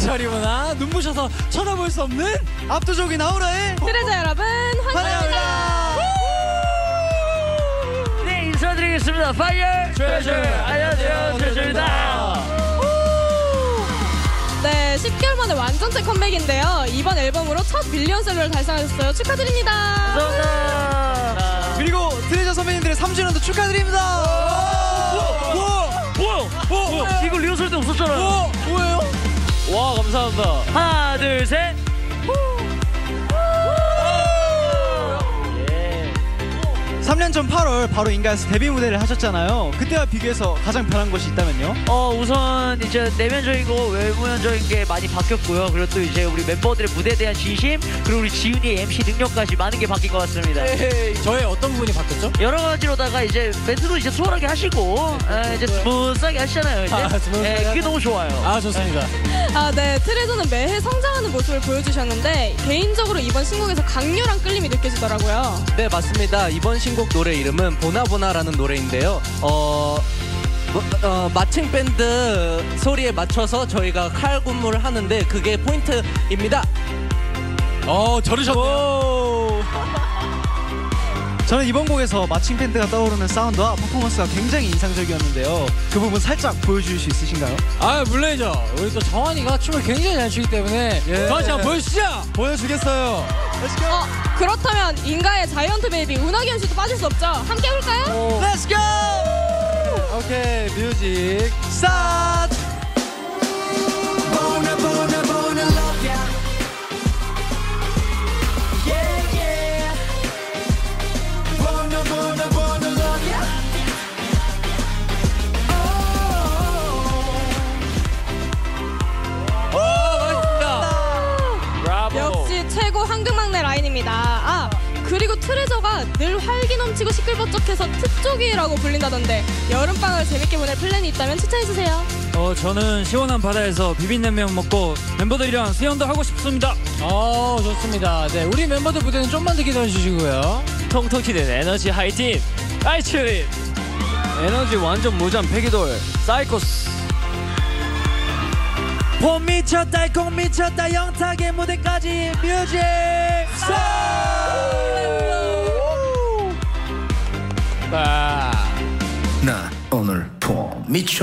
저리구나 눈부셔서 쳐다볼 수 없는 압도적인 아우라의 트레저 여러분 환영합니다. 네 인사드리겠습니다. Fire 트레저 안녕하세요 트레저입니다. 네, 10개월 만에 완전체 컴백인데요. 이번 앨범으로 첫 밀리언 셀러를 달성하셨어요. 축하드립니다. 감사합니다. 그리고 트레저 선배님들의 3주년도 축하드립니다. 뭐야? 뭐야? 이거 리허설 때 없었잖아요. 와 감사합니다 하나 둘 셋. 3년 전 8월 바로 인가에서 데뷔 무대를 하셨잖아요. 그때와 비교해서 가장 변한 것이 있다면요? 어 우선 이제 내면적이고 외부면적인 게 많이 바뀌었고요. 그리고 또 이제 우리 멤버들의 무대에 대한 진심 그리고 우리 지훈이의 MC 능력까지 많은 게 바뀐 것 같습니다. 저의 어떤 부분이 바뀌었죠? 여러 가지로다가 이제 멘트도 이제 수월하게 하시고 에, 이제 smooth하게 하시잖아요. 이제 아, smooth하게 예, 그게 너무 좋아요. 아 좋습니다 아, 네. 트레저는 매해 성장하는 모습을 보여주셨는데 개인적으로 이번 신곡에서 강렬한 끌림이 느껴지더라고요. 네 맞습니다. 이번 신곡 노래 이름은 보나보나라는 노래인데요. 어, 뭐, 어, marching band 소리에 맞춰서 저희가 칼군무를 하는데 그게 포인트입니다. 어 저르셨네요 저는 이번 곡에서 marching band가 떠오르는 사운드와 퍼포먼스가 굉장히 인상적이었는데요. 그 부분 살짝 보여주실 수 있으신가요? 아 물론이죠 우리 또 정환이가 춤을 굉장히 잘 추기 때문에 예. 정환 한번 보여주시죠 보여주겠어요. 어, 그렇다면 인가의 giant baby 운학이 형 씨도 빠질 수 없죠. 함께 해볼까요? Let's go! 오케이 music start! 그리고 트레저가 늘 활기 넘치고 시끌벅적해서 트쪽이라고 불린다던데 여름밤을 재밌게 보낼 플랜이 있다면 추천해주세요. 어 저는 시원한 바다에서 비빔냉면 먹고 멤버들이랑 수영도 하고 싶습니다. 어 좋습니다 네 우리 멤버들 무대는 좀만 더 기다려 주시고요 통통 튀는 에너지 하이틴 아이츄린 에너지 완전 무장 패기돌 싸이커스 폼 미쳤다 폼 미쳤다 영탁의 무대까지 music 나 오늘 폼 미쳐